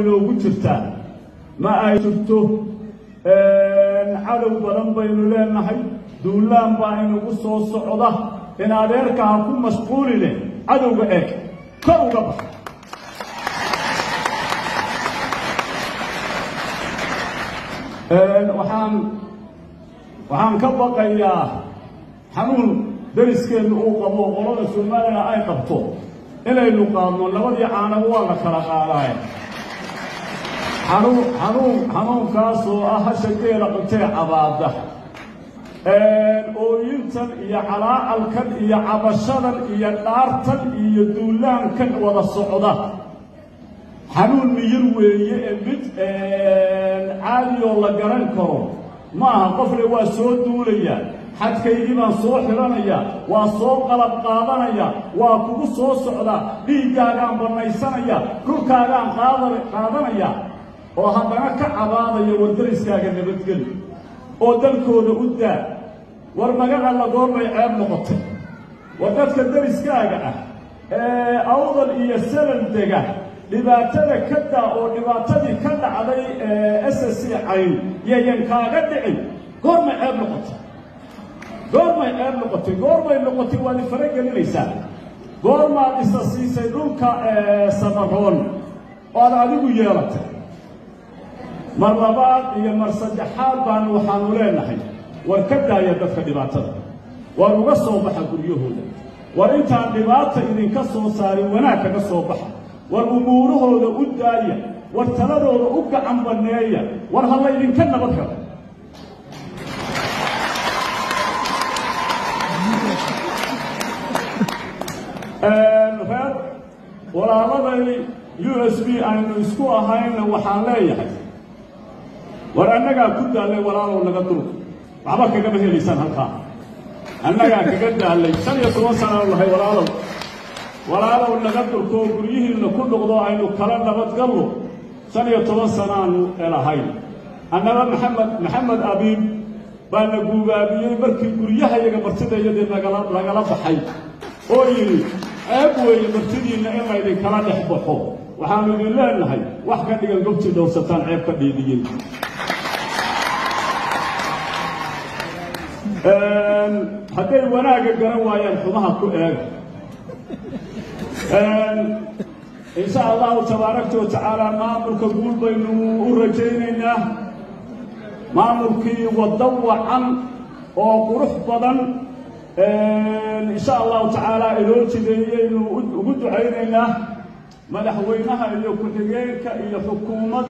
inoogu jirtaa ma ay jirto cadow badan baynu leenahay duulaan baa inagu soo socda. In adeerka ha ku mashquuline cadowga eeg kor uga baxa waxaan waxaan ka baqayaa xanuun dariskeennu uu qabo qolada soomaalina ay qabto. Inaynu qaadno labadii caanaba waa la kala qaadaaye xanuun xanuun xanuunkaasoo ah hasha geela cuntee cabaada ooyintan iyo calaacalkan iyo cabashadan iyo dhaartan iyo duulaankan wada socda. Xanuun miyir weeye ee mid caadiyoo la garan karo. Ma aha qofle waa soo duulaya xadkaygii baan soo xidhanaya waa soo qalab qaadanaya waa kugu soo socda dhiiggaagaan bannaysanaya dhulkaagaan qaada qaadanaya oo haddana ka cabaadaya war dariskaaga nabadgeli oo dalkooda u daa war magaca lagoormay ceeb noqotay. War dadka dariskaaga ah ee awdal iyo salal dega dhibaatada ka daa oo dhibaatadii ka dhacday s s c cayn yayan kaaga dhicin goormay ceeb noqotay. Goormay ceeb noqotay. Goormay noqotay waad ifara gelinaysaa. Goormaad isa siisay dhulka samaroon oad adigu yeelatay mar labaad iyo mar saddexaad baanu waxaanu leenahay war ka daaya dadka dhibaatada. War uga soo baxa guryahooda. War intaan dhibaata idinka soo saarin wanaag kaga soo baxa. War umuurahooda u daaya. War taladooda u gacan banneeya war ha laydinka nabad galo reer walaaladai u s b aynu isku ahayna waxaan leeyahay war annagaa ku daallay walaalow naga dulka waxba kagama helaysaan halkaa annagaa kaga daallay shan iyo toban sanaanu lahay walaalow walaalow naga dulkoo guryihiinna ku noqdo aynu kala nabadgallo shan iyo toban sanaanu elahayn annaba maxamed maxamed abiib baa na guubaabiyey markii guryahayaga martidayadii nagala baxay. Oo yidhi ceeb weeye martidiinna in laydinkala dhex baxo. Waxaanu idin leenahay wax ka dhigan gobtii dhowrsataan ceeb ka dhiidiyin hadday wanaagga garan waayaan xumaha ku eega insha allahu tabaaraka wa maamulka guul baynu u rajaynaynaa. Maamulkii waddo wacan oo qurux badan. Insha allahu tacaala inoo jideeyaynu ugu ducaynaynaa. Madaxweynaha iyo ku-xigeenka iyo xukuumadda